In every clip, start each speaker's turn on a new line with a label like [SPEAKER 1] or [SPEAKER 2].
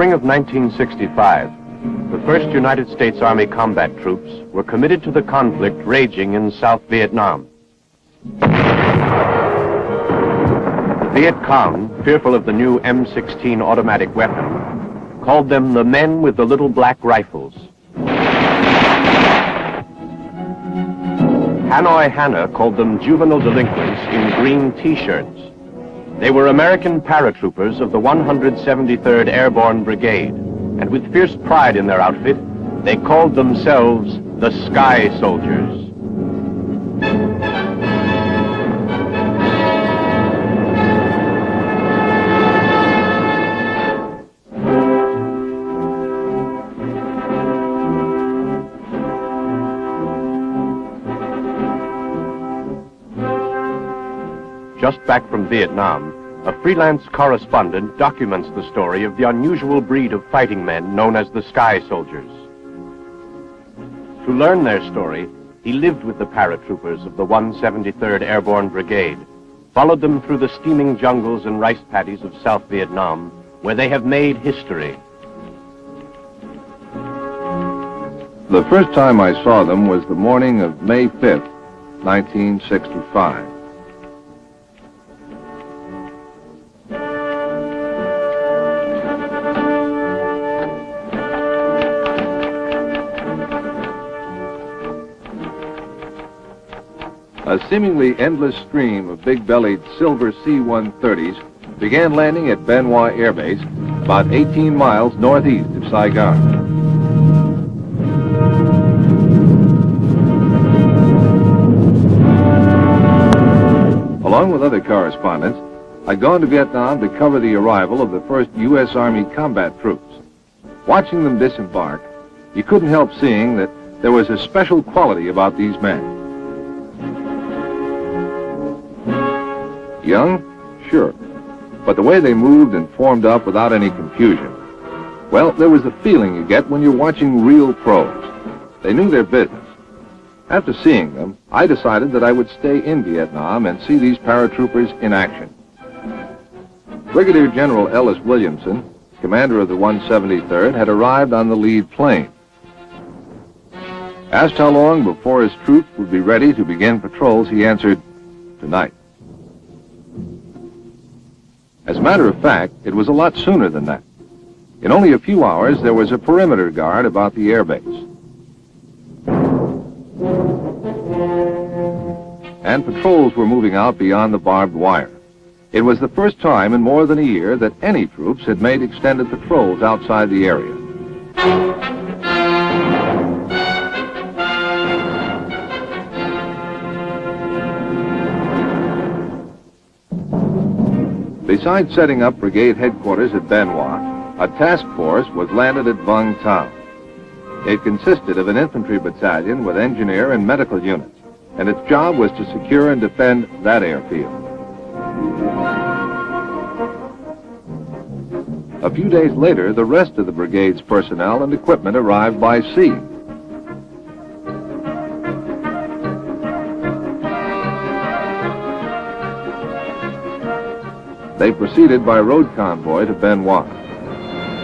[SPEAKER 1] spring of 1965, the 1st United States Army combat troops were committed to the conflict raging in South Vietnam. The Viet Cong, fearful of the new M16 automatic weapon, called them the men with the little black rifles. Hanoi Hannah called them juvenile delinquents in green T-shirts. They were American paratroopers of the 173rd Airborne Brigade, and with fierce pride in their outfit, they called themselves the Sky Soldiers. Just back from Vietnam, a freelance correspondent documents the story of the unusual breed of fighting men known as the Sky Soldiers. To learn their story, he lived with the paratroopers of the 173rd Airborne Brigade, followed them through the steaming jungles and rice paddies of South Vietnam, where they have made history.
[SPEAKER 2] The first time I saw them was the morning of May 5th, 1965. A seemingly endless stream of big-bellied silver C-130s began landing at Hoa Air Base, about 18 miles northeast of Saigon. Along with other correspondents, I'd gone to Vietnam to cover the arrival of the first U.S. Army combat troops. Watching them disembark, you couldn't help seeing that there was a special quality about these men. Young? Sure. But the way they moved and formed up without any confusion, well, there was the feeling you get when you're watching real pros. They knew their business. After seeing them, I decided that I would stay in Vietnam and see these paratroopers in action. Brigadier General Ellis Williamson, commander of the 173rd, had arrived on the lead plane. Asked how long before his troops would be ready to begin patrols, he answered, tonight. As a matter of fact, it was a lot sooner than that. In only a few hours, there was a perimeter guard about the airbase. And patrols were moving out beyond the barbed wire. It was the first time in more than a year that any troops had made extended patrols outside the area. Besides setting up brigade headquarters at Hoa, a task force was landed at Vung Tau. It consisted of an infantry battalion with engineer and medical units, and its job was to secure and defend that airfield. A few days later, the rest of the brigade's personnel and equipment arrived by sea. They proceeded by road convoy to Hoa.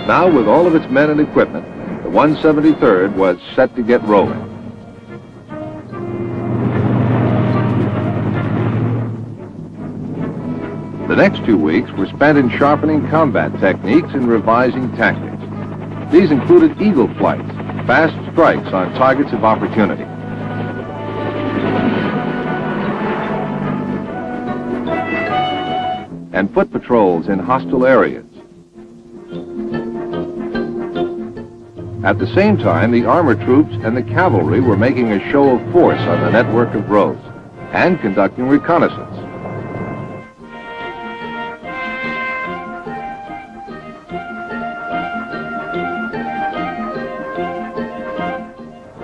[SPEAKER 2] Now, with all of its men and equipment, the 173rd was set to get rolling. The next two weeks were spent in sharpening combat techniques and revising tactics. These included eagle flights, fast strikes on targets of opportunity. And foot patrols in hostile areas. At the same time, the armored troops and the cavalry were making a show of force on the network of roads and conducting reconnaissance.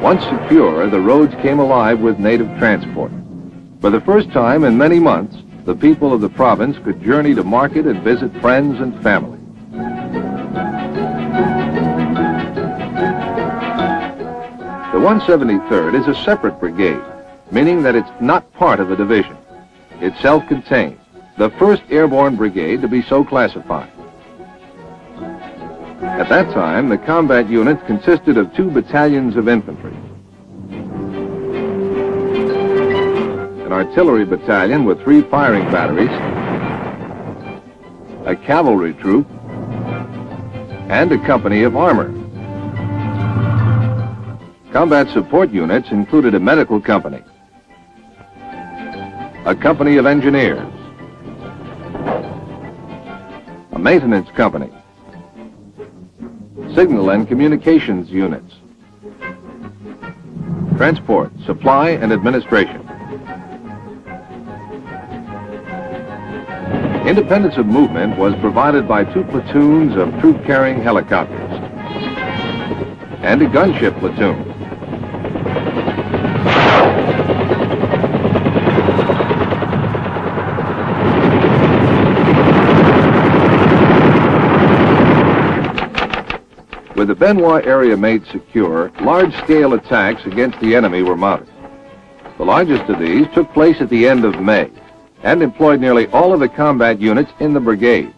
[SPEAKER 2] Once secure, the roads came alive with native transport. For the first time in many months, the people of the province could journey to market and visit friends and family. The 173rd is a separate brigade, meaning that it's not part of a division. It's self-contained, the 1st Airborne Brigade to be so classified. At that time, the combat units consisted of two battalions of infantry, artillery battalion with three firing batteries, a cavalry troop, and a company of armor. Combat support units included a medical company, a company of engineers, a maintenance company, signal and communications units, transport, supply, and administration. Independence of movement was provided by two platoons of troop-carrying helicopters and a gunship platoon. With the Bien Hoa area made secure, large-scale attacks against the enemy were mounted. The largest of these took place at the end of May and employed nearly all of the combat units in the brigade.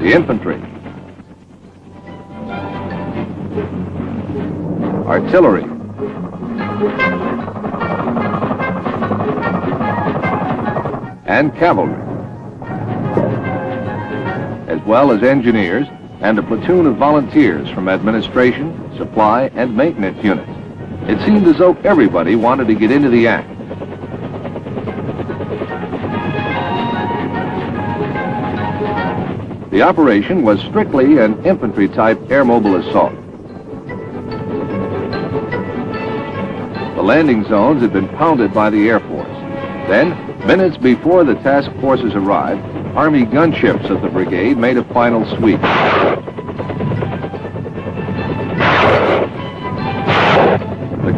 [SPEAKER 2] The infantry, artillery, and cavalry as well as engineers and a platoon of volunteers from administration, supply, and maintenance units. It seemed as though everybody wanted to get into the act. The operation was strictly an infantry-type air mobile assault. The landing zones had been pounded by the Air Force. Then, minutes before the task forces arrived, Army gunships of the brigade made a final sweep.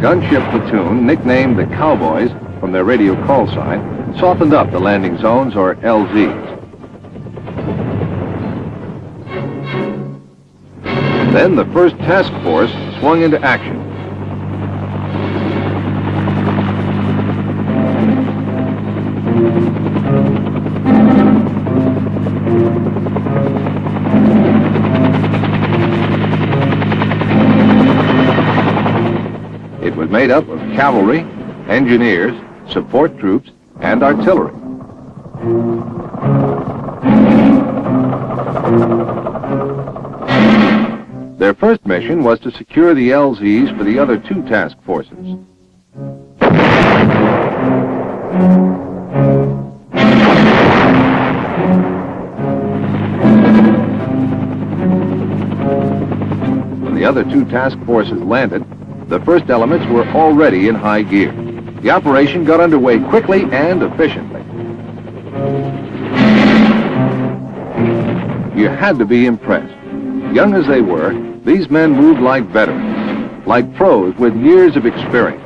[SPEAKER 2] Gunship platoon, nicknamed the Cowboys from their radio call sign, softened up the landing zones, or LZs. Then the first task force swung into action. Made up of cavalry, engineers, support troops, and artillery. Their first mission was to secure the LZs for the other two task forces. When the other two task forces landed, the first elements were already in high gear. The operation got underway quickly and efficiently. You had to be impressed. Young as they were, these men moved like veterans, like pros with years of experience.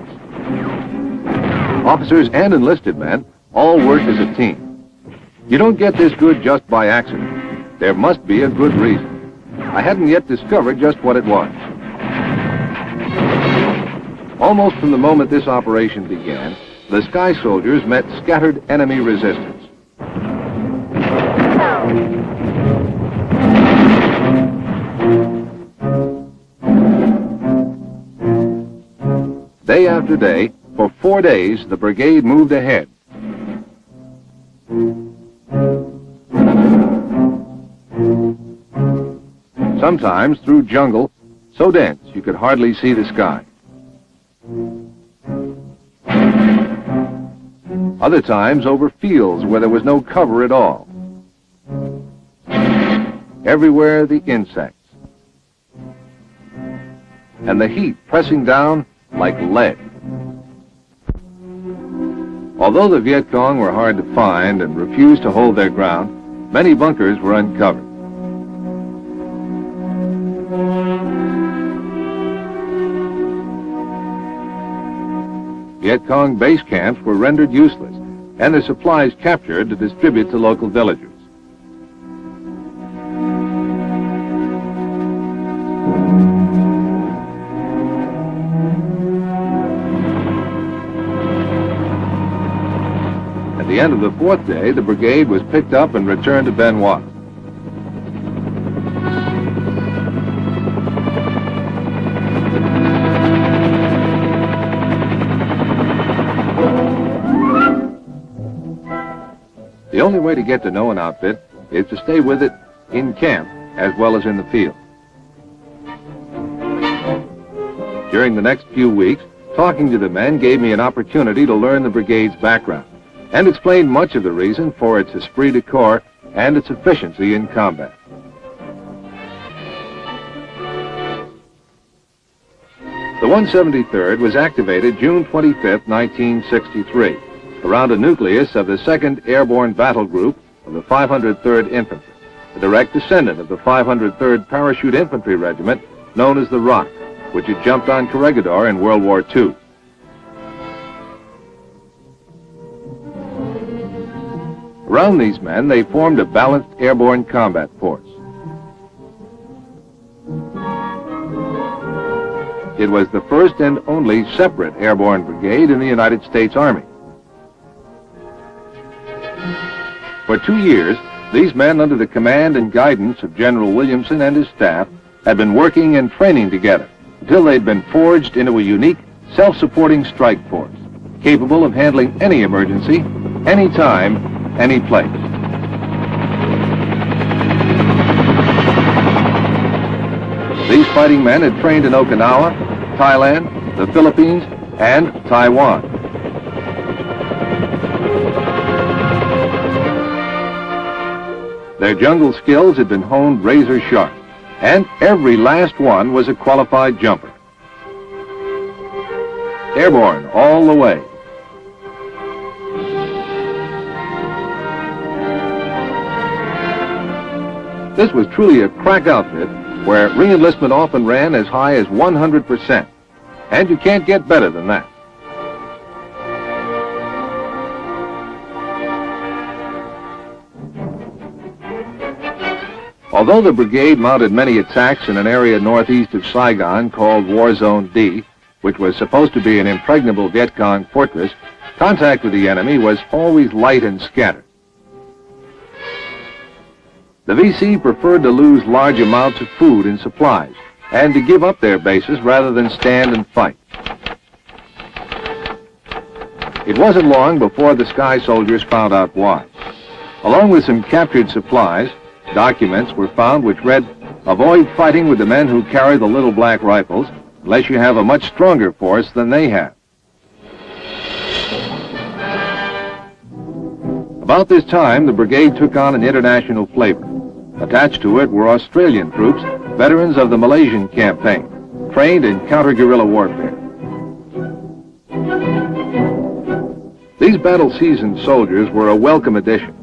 [SPEAKER 2] Officers and enlisted men all worked as a team. You don't get this good just by accident. There must be a good reason. I hadn't yet discovered just what it was. Almost from the moment this operation began, the Sky Soldiers met scattered enemy resistance. Day after day, for four days, the brigade moved ahead. Sometimes through jungle so dense you could hardly see the sky. Other times over fields where there was no cover at all. Everywhere the insects. And the heat pressing down like lead. Although the Viet Cong were hard to find and refused to hold their ground, many bunkers were uncovered. Viet Cong base camps were rendered useless and their supplies captured to distribute to local villagers. At the end of the fourth day, the brigade was picked up and returned to Bien Hoa. The only way to get to know an outfit is to stay with it in camp as well as in the field. During the next few weeks, talking to the men gave me an opportunity to learn the brigade's background and explain much of the reason for its esprit de corps and its efficiency in combat. The 173rd was activated June 25, 1963 around a nucleus of the 2nd Airborne Battle Group of the 503rd Infantry, a direct descendant of the 503rd Parachute Infantry Regiment known as the Rock, which had jumped on Corregidor in World War II. Around these men, they formed a balanced airborne combat force. It was the first and only separate airborne brigade in the United States Army. For two years, these men, under the command and guidance of General Williamson and his staff, had been working and training together until they'd been forged into a unique, self-supporting strike force, capable of handling any emergency, any time, any place. These fighting men had trained in Okinawa, Thailand, the Philippines, and Taiwan. Their jungle skills had been honed razor sharp, and every last one was a qualified jumper. Airborne all the way. This was truly a crack outfit where reenlistment often ran as high as 100%. And you can't get better than that. Although the brigade mounted many attacks in an area northeast of Saigon called War Zone D, which was supposed to be an impregnable Viet Cong fortress, contact with the enemy was always light and scattered. The VC preferred to lose large amounts of food and supplies and to give up their bases rather than stand and fight. It wasn't long before the Sky Soldiers found out why. Along with some captured supplies, Documents were found which read, avoid fighting with the men who carry the little black rifles unless you have a much stronger force than they have. About this time, the brigade took on an international flavor. Attached to it were Australian troops, veterans of the Malaysian campaign, trained in counter-guerrilla warfare. These battle-seasoned soldiers were a welcome addition,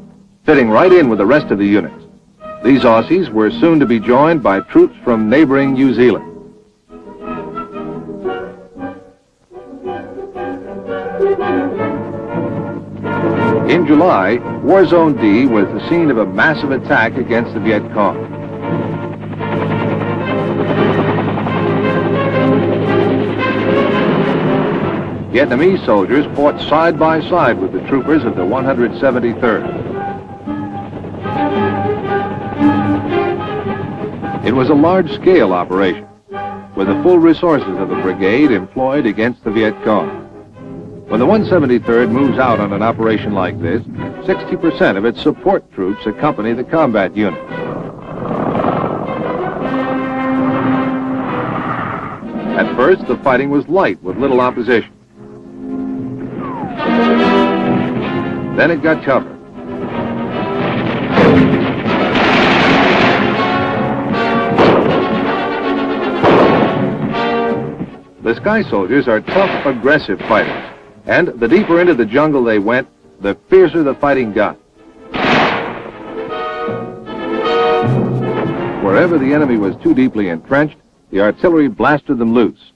[SPEAKER 2] fitting right in with the rest of the units. These Aussies were soon to be joined by troops from neighboring New Zealand. In July, War Zone D was the scene of a massive attack against the Viet Cong. Vietnamese soldiers fought side by side with the troopers of the 173rd. It was a large-scale operation, with the full resources of the brigade employed against the Viet Cong. When the 173rd moves out on an operation like this, 60% of its support troops accompany the combat unit. At first, the fighting was light with little opposition. Then it got tougher. Sky Soldiers are tough, aggressive fighters. And the deeper into the jungle they went, the fiercer the fighting got. Wherever the enemy was too deeply entrenched, the artillery blasted them loose.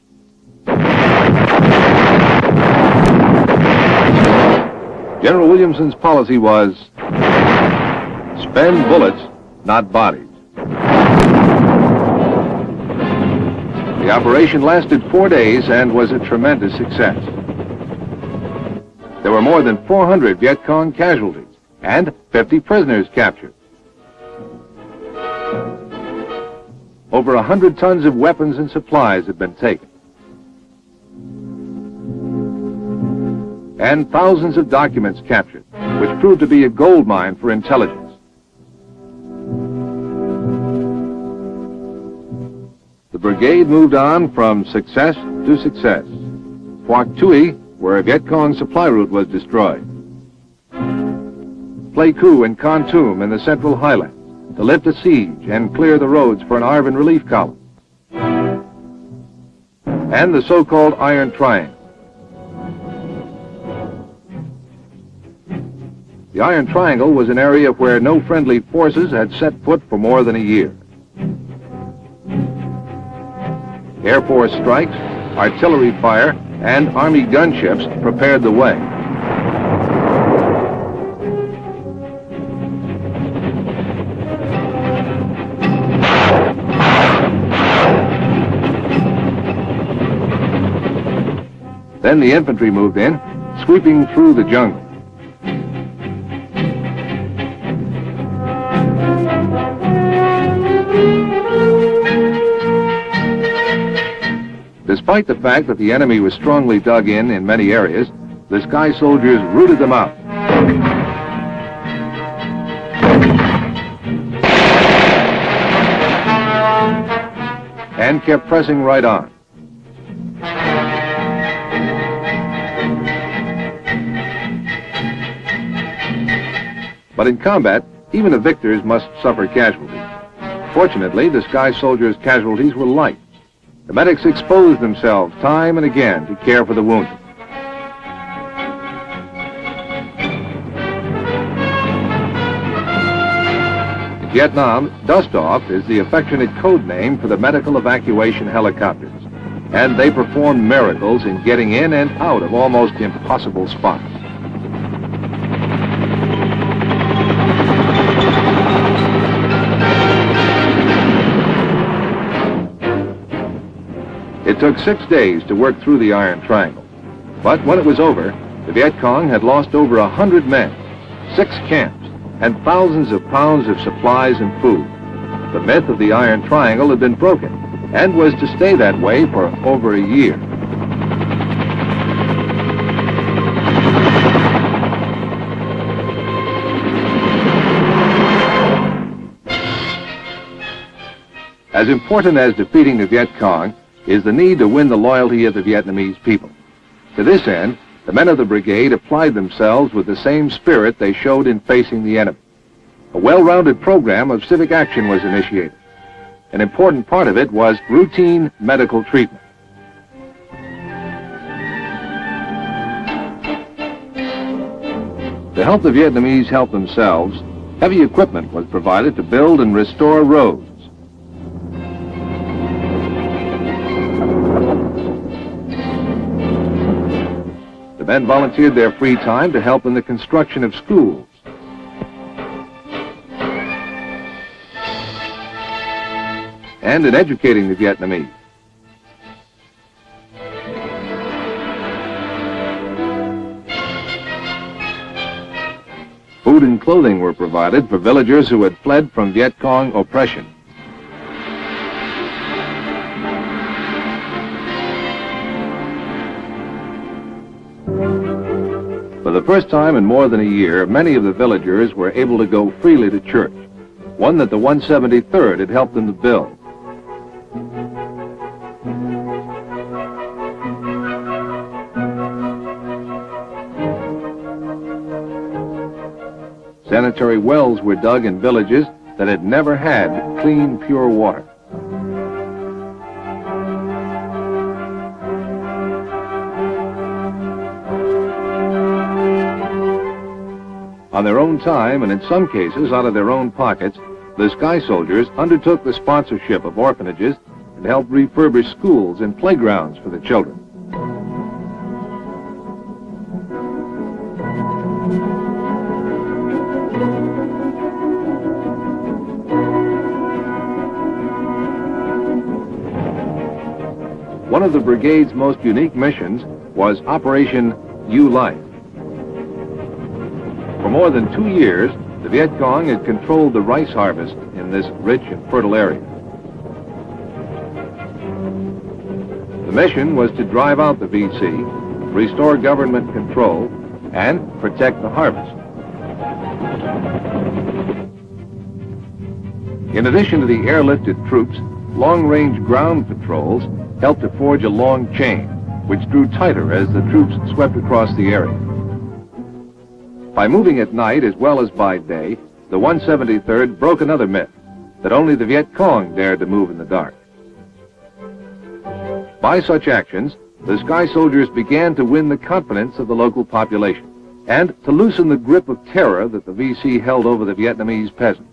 [SPEAKER 2] General Williamson's policy was spend bullets, not bodies. The operation lasted four days and was a tremendous success. There were more than 400 Viet Cong casualties and 50 prisoners captured. Over 100 tons of weapons and supplies had been taken. And thousands of documents captured, which proved to be a gold mine for intelligence. Brigade moved on from success to success. Phuoc Tuy, where a Viet Cong supply route was destroyed. Pleiku and Kon in the central highlands to lift a siege and clear the roads for an ARVN relief column. And the so-called Iron Triangle. The Iron Triangle was an area where no friendly forces had set foot for more than a year. Air Force strikes, artillery fire, and Army gunships prepared the way. Then the infantry moved in, sweeping through the jungle. Despite the fact that the enemy was strongly dug in in many areas, the Sky Soldiers rooted them out. And kept pressing right on. But in combat, even the victors must suffer casualties. Fortunately, the Sky Soldiers' casualties were light. The medics exposed themselves time and again to care for the wounded. In Vietnam, Dust-Off is the affectionate code name for the medical evacuation helicopters, and they perform miracles in getting in and out of almost impossible spots. It took six days to work through the Iron Triangle. But when it was over, the Viet Cong had lost over a hundred men, six camps, and thousands of pounds of supplies and food. The myth of the Iron Triangle had been broken and was to stay that way for over a year. As important as defeating the Viet Cong is the need to win the loyalty of the Vietnamese people. To this end, the men of the brigade applied themselves with the same spirit they showed in facing the enemy. A well-rounded program of civic action was initiated. An important part of it was routine medical treatment. To help the Vietnamese help themselves, heavy equipment was provided to build and restore roads. Men volunteered their free time to help in the construction of schools. And in educating the Vietnamese. Food and clothing were provided for villagers who had fled from Viet Cong oppression. The first time in more than a year, many of the villagers were able to go freely to church, one that the 173rd had helped them to build. Sanitary wells were dug in villages that had never had clean, pure water. On their own time, and in some cases out of their own pockets, the Sky Soldiers undertook the sponsorship of orphanages and helped refurbish schools and playgrounds for the children. One of the brigade's most unique missions was Operation New Life. More than two years, the Viet Cong had controlled the rice harvest in this rich and fertile area. The mission was to drive out the VC, restore government control, and protect the harvest. In addition to the airlifted troops, long-range ground patrols helped to forge a long chain, which drew tighter as the troops swept across the area. By moving at night as well as by day, the 173rd broke another myth, that only the Viet Cong dared to move in the dark. By such actions, the Sky Soldiers began to win the confidence of the local population and to loosen the grip of terror that the VC held over the Vietnamese peasants.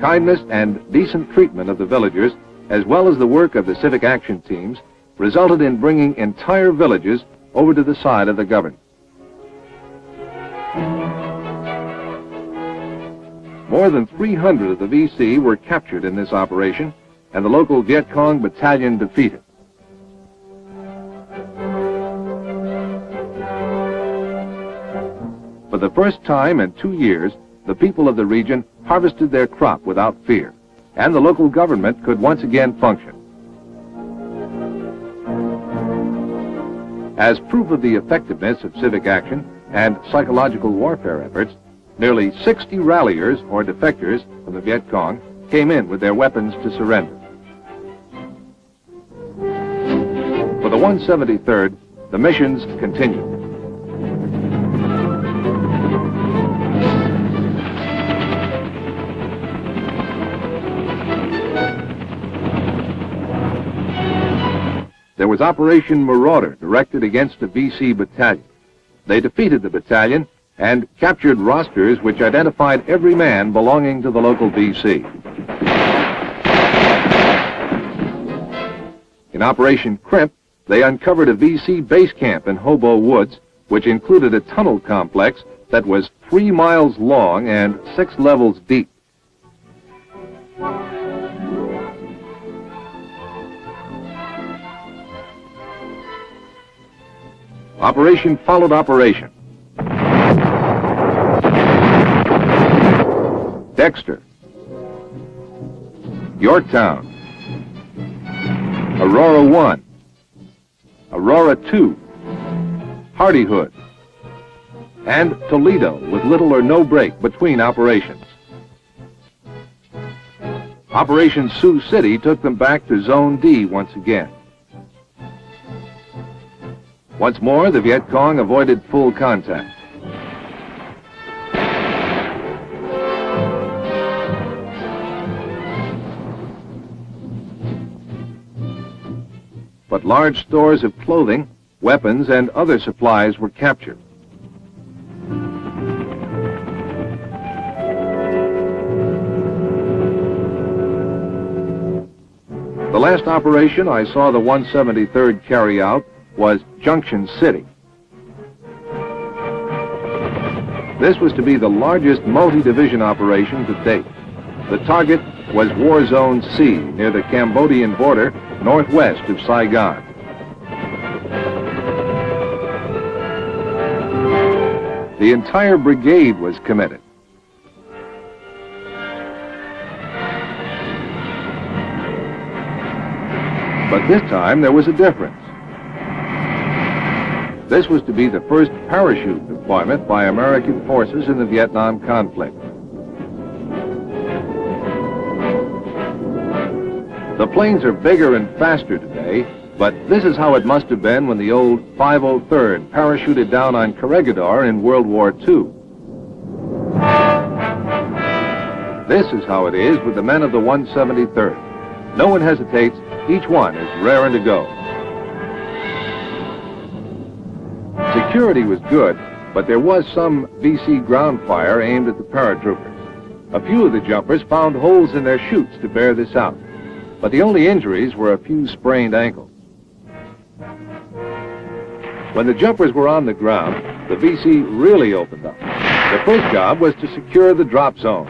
[SPEAKER 2] Kindness and decent treatment of the villagers, as well as the work of the civic action teams, resulted in bringing entire villages over to the side of the government. More than 300 of the VC were captured in this operation and the local Viet Cong battalion defeated. For the first time in two years, the people of the region harvested their crop without fear, and the local government could once again function. As proof of the effectiveness of civic action and psychological warfare efforts, nearly 60 ralliers or defectors from the Viet Cong came in with their weapons to surrender. For the 173rd, the missions continued. Was Operation Marauder, directed against a VC battalion. They defeated the battalion and captured rosters which identified every man belonging to the local VC. In Operation Crimp, they uncovered a VC base camp in Hobo Woods, which included a tunnel complex that was three miles long and six levels deep. Operation followed operation. Dexter, Yorktown, Aurora 1, Aurora 2, Hardihood, and Toledo with little or no break between operations. Operation Sioux City took them back to Zone D once again. Once more, the Viet Cong avoided full contact. But large stores of clothing, weapons, and other supplies were captured. The last operation I saw the 173rd carry out was Junction City. This was to be the largest multi-division operation to date. The target was War Zone C near the Cambodian border northwest of Saigon. The entire brigade was committed. But this time there was a difference. This was to be the first parachute deployment by American forces in the Vietnam conflict. The planes are bigger and faster today, but this is how it must have been when the old 503rd parachuted down on Corregidor in World War II. This is how it is with the men of the 173rd. No one hesitates, each one is raring to go. Security was good, but there was some VC ground fire aimed at the paratroopers. A few of the jumpers found holes in their chutes to bear this out, but the only injuries were a few sprained ankles. When the jumpers were on the ground, the VC really opened up. The first job was to secure the drop zone.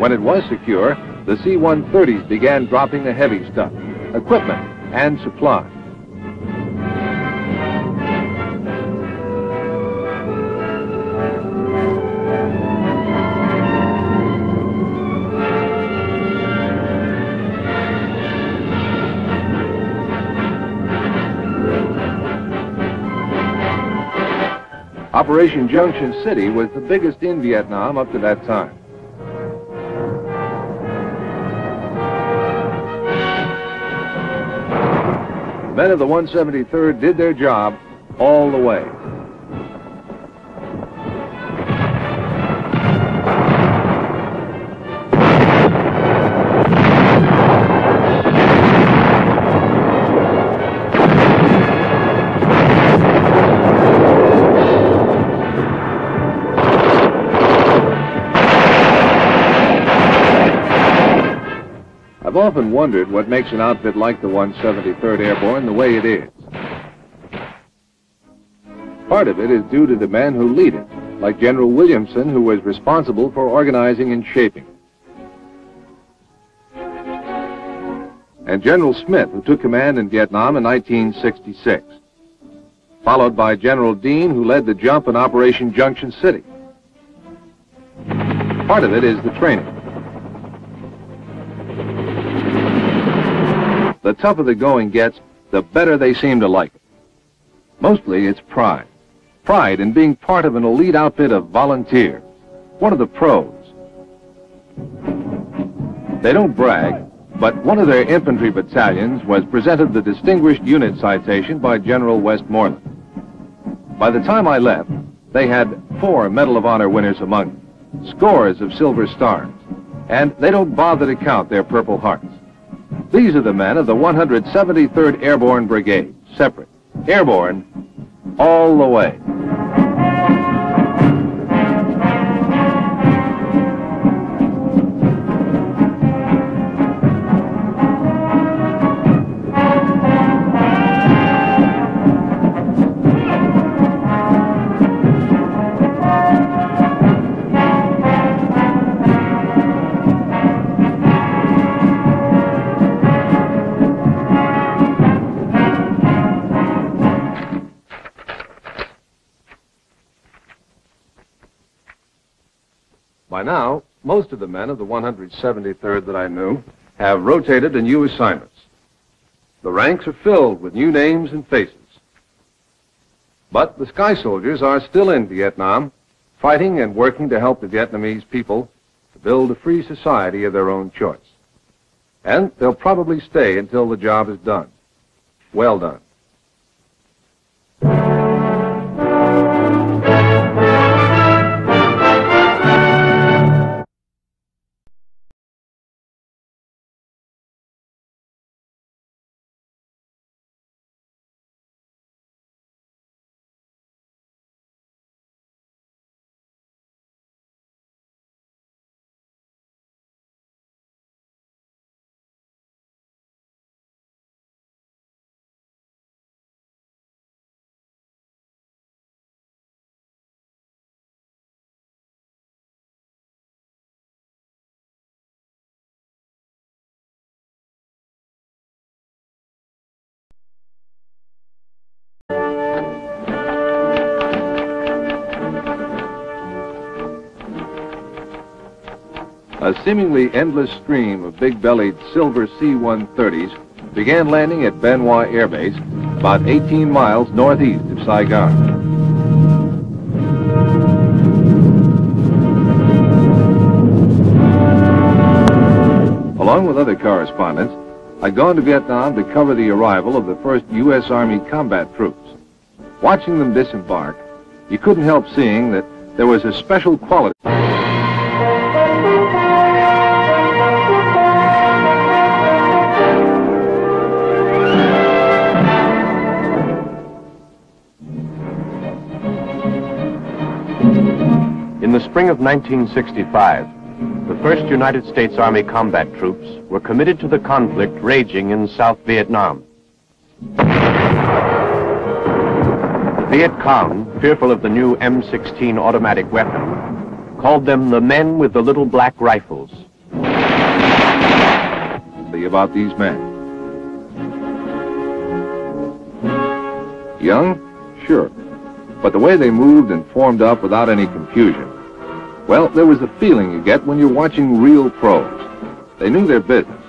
[SPEAKER 2] When it was secure, the C-130s began dropping the heavy stuff, equipment, and supply. Operation Junction City was the biggest in Vietnam up to that time. Men of the 173rd did their job all the way. Often wondered what makes an outfit like the 173rd Airborne the way it is. Part of it is due to the men who lead it, like General Williamson, who was responsible for organizing and shaping. And General Smith, who took command in Vietnam in 1966. Followed by General Dean, who led the jump in Operation Junction City. Part of it is the training. The tougher the going gets, the better they seem to like it. Mostly it's pride. Pride in being part of an elite outfit of volunteers. One of the pros. They don't brag, but one of their infantry battalions was presented the Distinguished Unit Citation by General Westmoreland. By the time I left, they had four Medal of Honor winners among them, scores of Silver Stars, and they don't bother to count their Purple Hearts. These are the men of the 173rd Airborne Brigade, separate, airborne, all the way. Of the men of the 173rd that I knew have rotated to new assignments. The ranks are filled with new names and faces. But the Sky Soldiers are still in Vietnam, fighting and working to help the Vietnamese people to build a free society of their own choice. And they'll probably stay until the job is done. Well done. A seemingly endless stream of big-bellied silver C-130s began landing at Hoa Air Base, about 18 miles northeast of Saigon. Along with other correspondents, I'd gone to Vietnam to cover the arrival of the first U.S. Army combat troops. Watching them disembark, you couldn't help seeing that there was a special quality.
[SPEAKER 1] Spring of 1965, the 1st United States Army combat troops were committed to the conflict raging in South Vietnam. The Viet Cong, fearful of the new M16 automatic weapon, called them the men with the little black rifles.
[SPEAKER 2] See about these men. Young? Sure. But the way they moved and formed up without any confusion, well, there was the feeling you get when you're watching real pros. They knew their business.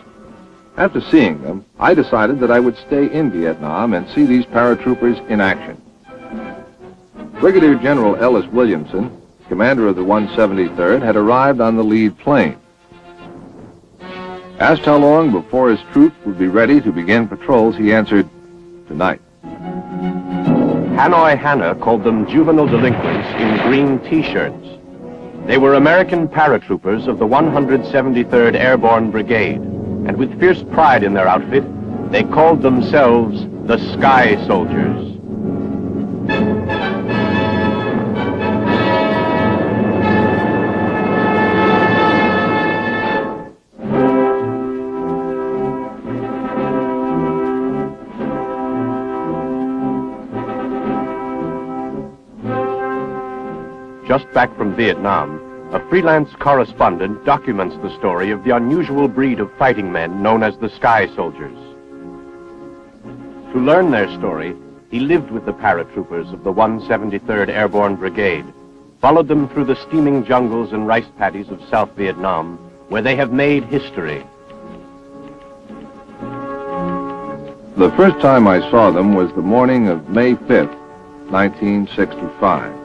[SPEAKER 2] After seeing them, I decided that I would stay in Vietnam and see these paratroopers in action. Brigadier General Ellis Williamson, commander of the 173rd, had arrived on the lead plane. Asked how long before his troops would be ready to begin patrols, he answered, tonight.
[SPEAKER 1] Hanoi Hannah called them juvenile delinquents in green T-shirts. They were American paratroopers of the 173rd Airborne Brigade, and with fierce pride in their outfit, they called themselves the Sky Soldiers. Just back from Vietnam, a freelance correspondent documents the story of the unusual breed of fighting men known as the Sky Soldiers. To learn their story, he lived with the paratroopers of the 173rd Airborne Brigade, followed them through the steaming jungles and rice paddies of South Vietnam, where they have made history.
[SPEAKER 2] The first time I saw them was the morning of May 5th, 1965.